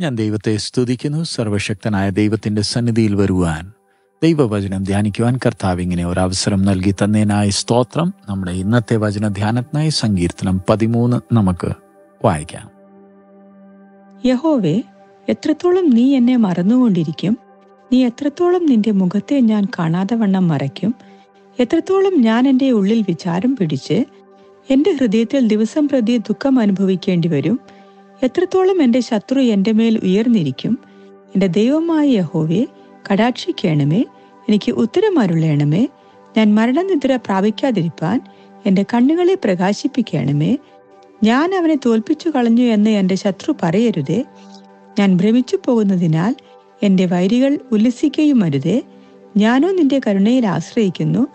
ഞാൻ ദൈവത്തെ സ്തുതിക്കുന്നു. സർവശക്തനായ ദൈവത്തിന്റെ സന്നിധിയിൽ വരുവാൻ ദൈവവചനം ധ്യാനിക്കുവാൻ കർത്താവ് ഇങ്ങനെ ഒരു അവസരം നൽകി തന്നേനായ സ്തോത്രം. നമ്മുടെ ഇന്നത്തെ വചന ധ്യാനത്തിനായി സങ്കീർത്തനം പതിമൂന്ന് നമുക്ക് വായിക്കാം. യഹോവേ എത്രത്തോളം നീ എന്നെ മറന്നുകൊണ്ടിരിക്കും? നീ എത്രത്തോളം നിന്റെ മുഖത്തെ ഞാൻ കാണാതെ വണ്ണം മറയ്ക്കും? എത്രത്തോളം ഞാൻ എന്റെ ഉള്ളിൽ വിചാരം പിടിച്ച് എന്റെ ഹൃദയത്തിൽ ദിവസം പ്രതി ദുഃഖം അനുഭവിക്കേണ്ടി വരും? എത്രത്തോളം എന്റെ ശത്രു എന്റെ മേൽ ഉയർന്നിരിക്കും? എന്റെ ദൈവമായ യഹോവേ കടാക്ഷിക്കണമേ. എനിക്ക് ഉത്തരമരുളയണമേ ഞാൻ മരണനിദ്ര പ്രാപിക്കാതിരിപ്പാൻ എന്റെ കണ്ണുകളെ പ്രകാശിപ്പിക്കണമേ. ഞാൻ അവനെ തോൽപ്പിച്ചു കളഞ്ഞു എന്ന് എന്റെ ശത്രു പറയരുതേ. ഞാൻ ഭ്രമിച്ചു പോകുന്നതിനാൽ എന്റെ വൈരികൾ ഉല്ലസിക്കുകയും അരുതേ ഞാനോ നിന്റെ കരുണയിൽ ആശ്രയിക്കുന്നു.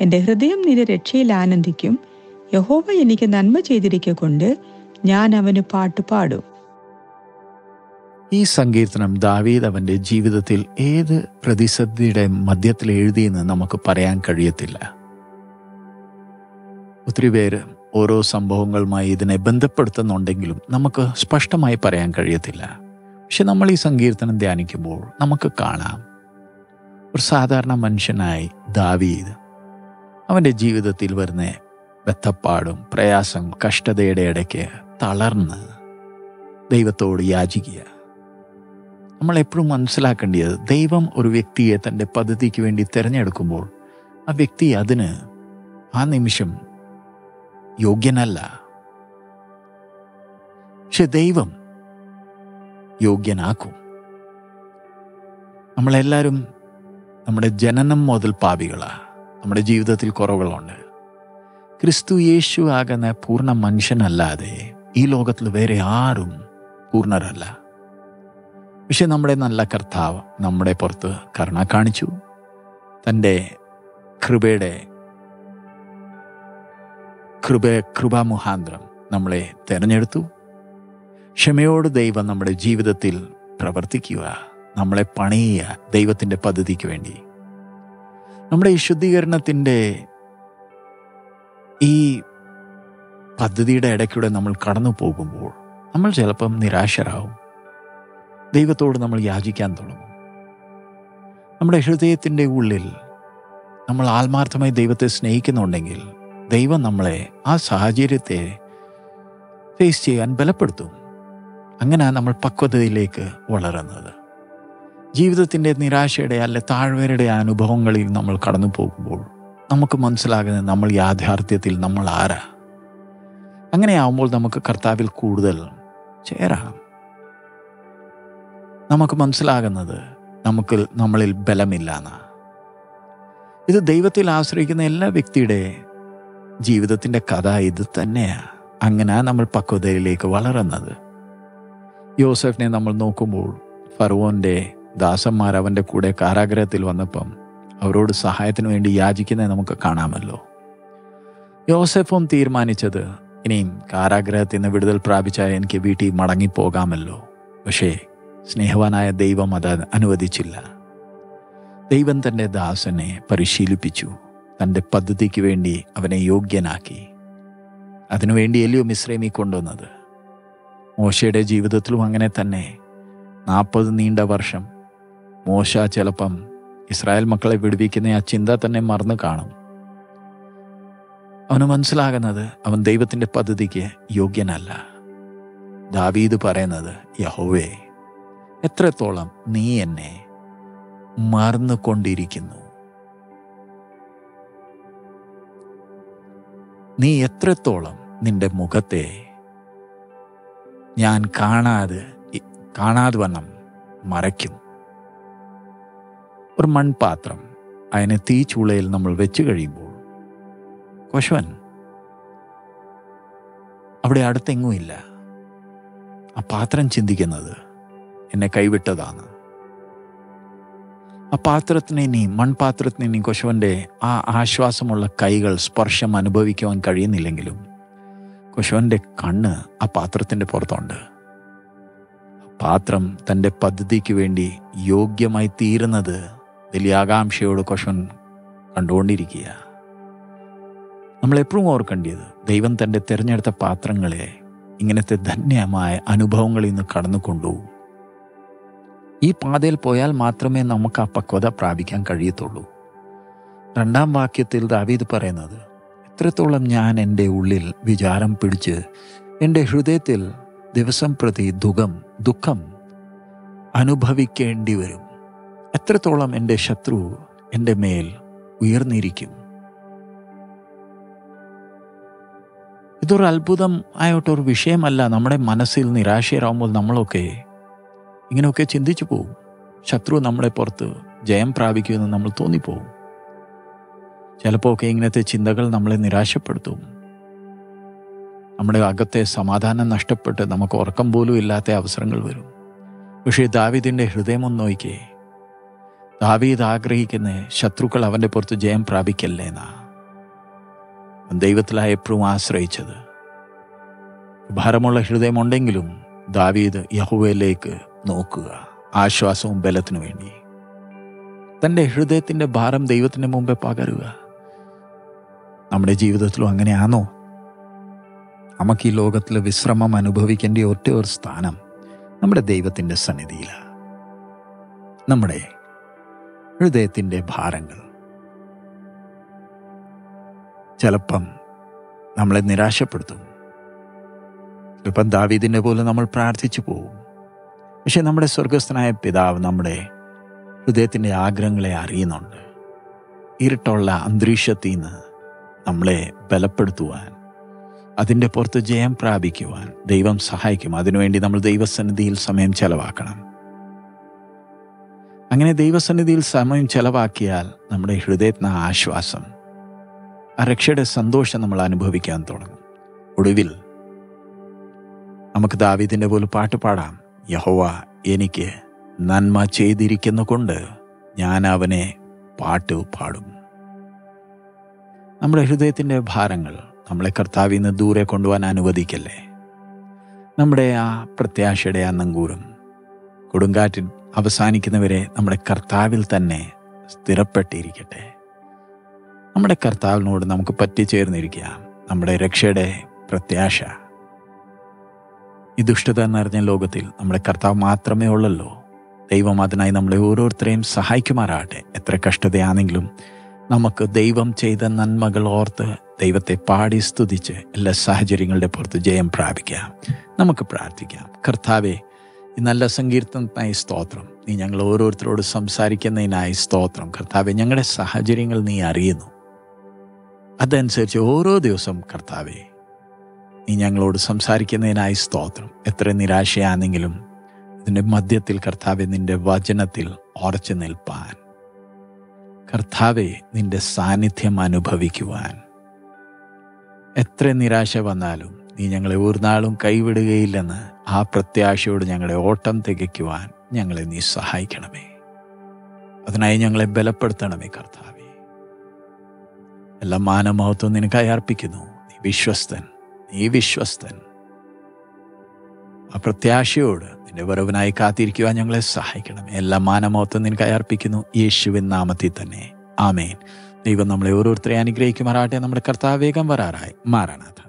എന്റെ ഹൃദയം നിന്റെ രക്ഷയിൽ ആനന്ദിക്കും. യഹോവ എനിക്ക് നന്മ ചെയ്തിരിക്കെ കൊണ്ട് ഞാൻ അവന് പാട്ട് പാടും. ഈ സങ്കീർത്തനം ദാവീദ് അവന്റെ ജീവിതത്തിൽ ഏത് പ്രതിസന്ധിയുടെ മധ്യത്തിൽ എഴുതിയെന്ന് നമുക്ക് പറയാൻ കഴിയത്തില്ല. ഒത്തിരി പേര് ഓരോ സംഭവങ്ങളുമായി ഇതിനെ ബന്ധപ്പെടുത്തുന്നുണ്ടെങ്കിലും നമുക്ക് സ്പഷ്ടമായി പറയാൻ കഴിയത്തില്ല. പക്ഷെ നമ്മൾ ഈ സങ്കീർത്തനം ധ്യാനിക്കുമ്പോൾ നമുക്ക് കാണാം. ഒരു സാധാരണ മനുഷ്യനായി ദാവീദ് അവന്റെ ജീവിതത്തിൽ വരുന്ന ബത്തപ്പാടും പ്രയാസം കഷ്ടതയുടെ ഇടയ്ക്ക് തളർന്ന് ദൈവത്തോട് യാചിക്കുക. നമ്മൾ എപ്പോഴും മനസ്സിലാക്കേണ്ടത് ദൈവം ഒരു വ്യക്തിയെ തന്റെ പദ്ധതിക്ക് വേണ്ടി തിരഞ്ഞെടുക്കുമ്പോൾ ആ വ്യക്തി അതിന് ആ നിമിഷം യോഗ്യനല്ല. പക്ഷെ ദൈവം യോഗ്യനാക്കും. നമ്മളെല്ലാവരും നമ്മുടെ ജനനം മുതൽ പാപികളാണ് നമ്മുടെ ജീവിതത്തിൽ കുറവുകളുണ്ട്. ക്രിസ്തു യേശു ആകുന്ന പൂർണ മനുഷ്യനല്ലാതെ ഈ ലോകത്തിൽ വേറെ ആരും പൂർണരല്ല. പക്ഷെ നമ്മുടെ നല്ല കർത്താവ് നമ്മുടെ പുറത്ത് കരുണ കാണിച്ചു. തന്റെ കൃപയുടെ കൃപ കൃപാമുഹാന്തരം നമ്മളെ തിരഞ്ഞെടുത്തു. ക്ഷമയോട് ദൈവം നമ്മുടെ ജീവിതത്തിൽ പ്രവർത്തിക്കുക നമ്മളെ പണിയുക ദൈവത്തിന്റെ പദ്ധതിക്ക് വേണ്ടി. നമ്മുടെ ഈ ശുദ്ധീകരണത്തിന്റെ ഈ പദ്ധതിയുടെ ഇടയ്ക്കൂടെ നമ്മൾ കടന്നു പോകുമ്പോൾ നമ്മൾ ചിലപ്പം നിരാശരാകും ദൈവത്തോട് നമ്മൾ യാചിക്കാൻ തുടങ്ങും. നമ്മുടെ ഹൃദയത്തിന്റെ ഉള്ളിൽ നമ്മൾ ആത്മാർത്ഥമായി ദൈവത്തെ സ്നേഹിക്കുന്നുണ്ടെങ്കിൽ ദൈവം നമ്മളെ ആ സാഹചര്യത്തെ ഫേസ് ചെയ്യാൻ ബലപ്പെടുത്തും. അങ്ങനെ നമ്മൾ പക്വതയിലേക്ക് വളരുന്നത്. ജീവിതത്തിന്റെ നിരാശയുടെ അല്ലെ താഴ്വരയുടെ അനുഭവങ്ങളിൽ നമ്മൾ കടന്നു പോകുമ്പോൾ നമുക്ക് മനസ്സിലാകുന്നത് നമ്മൾ യാഥാർത്ഥ്യത്തിൽ നമ്മൾ ആരാ? അങ്ങനെ ആവുമ്പോൾ നമുക്ക് കർത്താവിൽ കൂടുതൽ ചേരാം. നമുക്ക് മനസ്സിലാകുന്നത് നമുക്ക് നമ്മളിൽ ബലമില്ല എന്നാ ഇത് ദൈവത്തിൽ ആശ്രയിക്കുന്ന എല്ലാ വ്യക്തിയുടെ ജീവിതത്തിന്റെ കഥ ഇത് തന്നെയാണ് അങ്ങനെ നമ്മൾ പക്വതയിലേക്ക് വളരുന്നത്. യോസഫിനെ നമ്മൾ നോക്കുമ്പോൾ ഫറവോന്റെ ദാസന്മാർ അവന്റെ കൂടെ കാരാഗ്രഹത്തിൽ വന്നപ്പം അവരോട് സഹായത്തിന് വേണ്ടി യാചിക്കുന്നത് നമുക്ക് കാണാമല്ലോ. യോസഫും തീരുമാനിച്ചത് ഇനിയും കാരാഗ്രഹത്തിൽ നിന്ന് വിടുതൽ പ്രാപിച്ചാൽ എനിക്ക് വീട്ടിൽ മടങ്ങിപ്പോകാമല്ലോ. പക്ഷേ സ്നേഹവാനായ ദൈവം അത് അനുവദിച്ചില്ല. ദൈവം തന്റെ ദാസനെ പരിശീലിപ്പിച്ചു. തന്റെ പദ്ധതിക്ക് വേണ്ടി അവനെ യോഗ്യനാക്കി. അതിനുവേണ്ടിയല്ലയോ മിശ്രമി കൊണ്ടുവന്നത്. മോശയുടെ ജീവിതത്തിലും അങ്ങനെ തന്നെ. നാൽപ്പത് നീണ്ട വർഷം. മോശ ചിലപ്പം ഇസ്രായേൽ മക്കളെ വിടുവിക്കുന്ന ആ ചിന്ത തന്നെ മറന്നു കാണും. അവന് മനസ്സിലാകുന്നത് അവൻ ദൈവത്തിന്റെ പദ്ധതിക്ക് യോഗ്യനല്ല. ദാവീദ് പറയുന്നത് യഹോവേ എത്രത്തോളം നീ എന്നെ മറന്നുകൊണ്ടിരിക്കുന്നു? നീ എത്രത്തോളം നിന്റെ മുഖത്തെ ഞാൻ കാണാതെ കാണാതെ വണ്ണം മറയ്ക്കും? ഒരു മൺപാത്രം അതിനെ ചൂളയിൽ നമ്മൾ വെച്ച് കഴിയുമ്പോൾ കൊശവൻ അവിടെ അടുത്തെങ്ങുമില്ല ആ പാത്രം ചിന്തിക്കുന്നത് എന്നെ കൈവിട്ടതാണ്. ആ പാത്രത്തിന് ഇനി മൺപാത്രത്തിന് ഇനി കൊശവന്റെ ആ ആശ്വാസമുള്ള കൈകൾ സ്പർശം അനുഭവിക്കുവാൻ കഴിയുന്നില്ലെങ്കിലും കൊശവന്റെ കണ്ണ് ആ പാത്രത്തിന്റെ പുറത്തുണ്ട്. പാത്രം തന്റെ പദ്ധതിക്ക് വേണ്ടി യോഗ്യമായി തീരുന്നത് വലിയ ആകാംക്ഷയോട് കൊശവൻ കണ്ടുകൊണ്ടിരിക്കുക. നമ്മളെപ്പോഴും ഓർക്കേണ്ടത് ദൈവം തന്റെ തിരഞ്ഞെടുത്ത പാത്രങ്ങളെ ഇങ്ങനത്തെ ധന്യമായ അനുഭവങ്ങളിൽ നിന്ന് കടന്നു കൊണ്ടുപോകും ഈ പാതയിൽ പോയാൽ മാത്രമേ നമുക്ക് ആ പക്വത പ്രാപിക്കാൻ കഴിയത്തുള്ളൂ. രണ്ടാം വാക്യത്തിൽ ദാവീദ് പറയുന്നത് എത്രത്തോളം ഞാൻ എന്റെ ഉള്ളിൽ വിചാരം പിടിച്ച് എന്റെ ഹൃദയത്തിൽ ദിവസം പ്രതി ദുഃഖം ദുഃഖം അനുഭവിക്കേണ്ടി വരും. എത്രത്തോളം എന്റെ ശത്രു എന്റെ മേൽ ഉയർന്നിരിക്കും? ഇതൊരു അത്ഭുതം ആയിട്ടൊരു വിഷയമല്ല. നമ്മുടെ മനസ്സിൽ നിരാശരാകുമ്പോൾ നമ്മളൊക്കെ ഇങ്ങനെയൊക്കെ ചിന്തിച്ചു പോകും ശത്രു നമ്മളെ പുറത്ത് ജയം പ്രാപിക്കുമെന്ന് നമ്മൾ തോന്നിപ്പോവും. ചിലപ്പോൾ ഒക്കെ ഇങ്ങനത്തെ ചിന്തകൾ നമ്മളെ നിരാശപ്പെടുത്തും. നമ്മുടെ അകത്തെ സമാധാനം നഷ്ടപ്പെട്ട് നമുക്ക് ഉറക്കം പോലും ഇല്ലാത്ത അവസരങ്ങൾ വരും. പക്ഷേ ദാവിദിന്റെ ഹൃദയം ഒന്ന് നോക്കിയേ ദാവീദ് ആഗ്രഹിക്കുന്ന ശത്രുക്കൾ അവന്റെ പുറത്ത് ജയം പ്രാപിക്കല്ലേ എന്നാ? ദൈവത്തിലായ എപ്പോഴും ആശ്രയിച്ചത്. ഭാരമുള്ള ഹൃദയമുണ്ടെങ്കിലും ദാവീദ് യഹുവയിലേക്ക് നോക്കുക ആശ്വാസവും ബലത്തിനു വേണ്ടി. തന്റെ ഹൃദയത്തിന്റെ ഭാരം ദൈവത്തിന്റെ മുമ്പേ പകരുക. നമ്മുടെ ജീവിതത്തിലും അങ്ങനെയാണോ? നമുക്ക് ഈ ലോകത്തിൽ വിശ്രമം അനുഭവിക്കേണ്ട ഒറ്റ ഒരു സ്ഥാനം നമ്മുടെ ദൈവത്തിന്റെ സന്നിധിയിലാണ് നമ്മുടെ ഹൃദയത്തിന്റെ ഭാരങ്ങൾ. ചിലപ്പം നമ്മളെ നിരാശപ്പെടുത്തും. ചിലപ്പം ദാവീദിന്റെ പോലെ നമ്മൾ പ്രാർത്ഥിച്ചു പോകും. പക്ഷെ നമ്മുടെ സ്വർഗസ്ഥനായ പിതാവ് നമ്മുടെ ഹൃദയത്തിന്റെ ആഗ്രഹങ്ങളെ അറിയുന്നുണ്ട്. ഇരുട്ടുള്ള അന്തരീക്ഷത്തിൽ നിന്ന് നമ്മളെ ബലപ്പെടുത്തുവാൻ അതിന്റെ പുറത്ത് ജയം പ്രാപിക്കുവാൻ ദൈവം സഹായിക്കും. അതിനുവേണ്ടി നമ്മൾ ദൈവസന്നിധിയിൽ സമയം ചെലവാക്കണം. അങ്ങനെ ദൈവസന്നിധിയിൽ സമയം ചെലവാക്കിയാൽ നമ്മുടെ ഹൃദയത്തിന് ആശ്വാസം ആ രക്ഷയുടെ സന്തോഷം നമ്മൾ അനുഭവിക്കാൻ തുടങ്ങും. ഒടുവിൽ നമുക്ക് ദാവിദിന്റെ പോലെ പാട്ട് പാടാം. യഹോവ എനിക്ക് നന്മ ചെയ്തിരിക്കുന്ന കൊണ്ട് ഞാൻ അവനെ പാട്ട് പാടും. നമ്മുടെ ഹൃദയത്തിന്റെ ഭാരങ്ങൾ നമ്മളെ കർത്താവിൽ നിന്ന് ദൂരെ കൊണ്ടുപോകാൻ അനുവദിക്കല്ലേ? നമ്മുടെ ആ പ്രത്യാശയുടെ ആ നങ്കൂരം കൊടുങ്കാറ്റിൽ അവസാനിക്കുന്നവരെ നമ്മുടെ കർത്താവിൽ തന്നെ സ്ഥിരപ്പെട്ടിരിക്കട്ടെ. നമ്മുടെ കർത്താവിനോട് നമുക്ക് പറ്റിച്ചേർന്നിരിക്കാം. നമ്മുടെ രക്ഷയുടെ പ്രത്യാശ. ഈ ദുഷ്ടത നിറഞ്ഞ ലോകത്തിൽ നമ്മുടെ കർത്താവ് മാത്രമേ ഉള്ളല്ലോ. ദൈവം അതിനായി നമ്മളെ ഓരോരുത്തരെയും സഹായിക്കുമാറാകട്ടെ. എത്ര കഷ്ടതയാണെങ്കിലും നമുക്ക് ദൈവം ചെയ്ത നന്മകൾ ഓർത്ത് ദൈവത്തെ പാടി സ്തുതിച്ച് എല്ലാ സാഹചര്യങ്ങളുടെ പുറത്ത് ജയം പ്രാപിക്കാം. നമുക്ക് പ്രാർത്ഥിക്കാം. കർത്താവെ ഈ നല്ല സങ്കീർത്തനത്തിനായി സ്തോത്രം. നീ ഞങ്ങൾ ഓരോരുത്തരോട് സംസാരിക്കുന്നതിനായി സ്തോത്രം. കർത്താവെ ഞങ്ങളുടെ സാഹചര്യങ്ങൾ നീ അറിയുന്നു. അതനുസരിച്ച് ഓരോ ദിവസം കർത്താവെ നീ ഞങ്ങളോട് സംസാരിക്കുന്നതിനായി സ്തോത്രം. എത്ര നിരാശയാണെങ്കിലും ഇതിന്റെ മധ്യത്തിൽ കർത്താവെ നിന്റെ വചനത്തിൽ ഉറച്ചു നിൽപ്പാൻ. കർത്താവെ നിന്റെ സാന്നിധ്യം അനുഭവിക്കുവാൻ. എത്ര നിരാശ വന്നാലും നീ ഞങ്ങളെ ഒരു നാളും കൈവിടുകയില്ലെന്ന് ആ പ്രത്യാശയോട് ഞങ്ങളെ ഓട്ടം തികയ്ക്കുവാൻ ഞങ്ങളെ നീ സഹായിക്കണമേ. അതിനായി ഞങ്ങളെ ബലപ്പെടുത്തണമേ കർത്താവെ. എല്ലാ മാനമഹത്വം നിനക്കായി അർപ്പിക്കുന്നു. നീ വിശ്വസ്തൻ നീ വിശ്വസ്തൻ. ആ പ്രത്യാശയോട് നിന്റെ വരവിനായി കാത്തിരിക്കുവാൻ ഞങ്ങളെ സഹായിക്കണമേ. എല്ലാ മാനമഹത്വം നിനക്കായി അർപ്പിക്കുന്നു. യേശുവിൻ നാമത്തിൽ തന്നെ. ആമേൻ. ദൈവം നമ്മളെ ഓരോരുത്തരെ അനുഗ്രഹിക്കുമാറാട്ടെ നമ്മുടെ കർത്താവേഗം വരാറായി. മാറാനാഥ